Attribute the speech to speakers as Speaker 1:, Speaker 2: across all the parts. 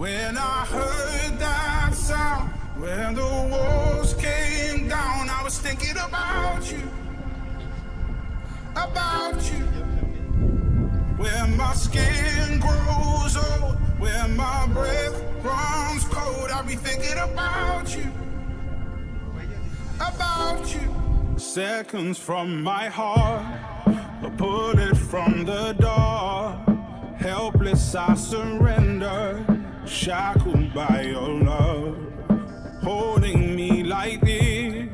Speaker 1: When I heard that sound, when the walls came down, I was thinking about you, about you. When my skin grows old, when my breath runs cold, I'll be thinking about you, about you. Seconds from my heart, a bullet from the door. Helpless, I surrender, shackled by your love. Holding me like this,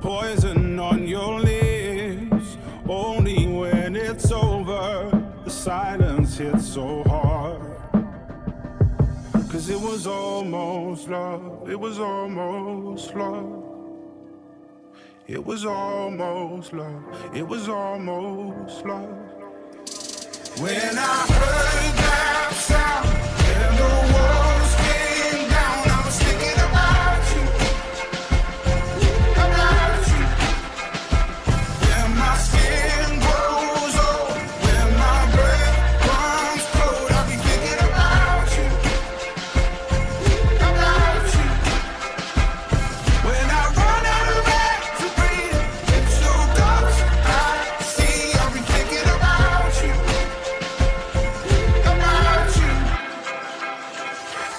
Speaker 1: poison on your lips. Only when it's over, the silence hits so hard. Cause it was almost love, it was almost love. It was almost love, it was almost love. When I heard that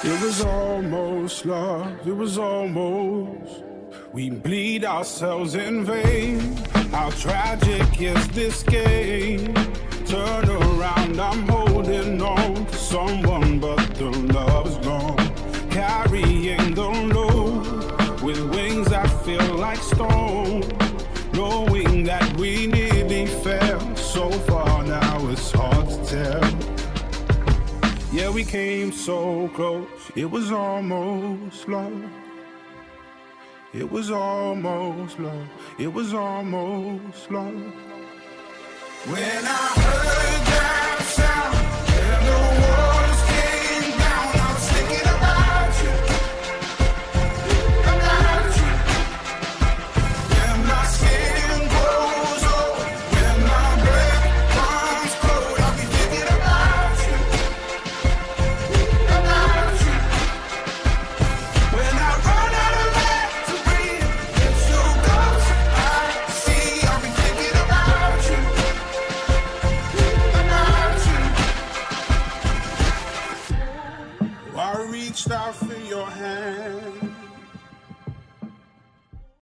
Speaker 1: It was almost love, it was almost. We bleed ourselves in vain. How tragic is this game? Turn around, I'm holding on to someone, but the love is gone. Carrying the load with wings that feel like stone. We came so close, it was almost love. It was almost love, it was almost love. When I heard. reached out for your hand.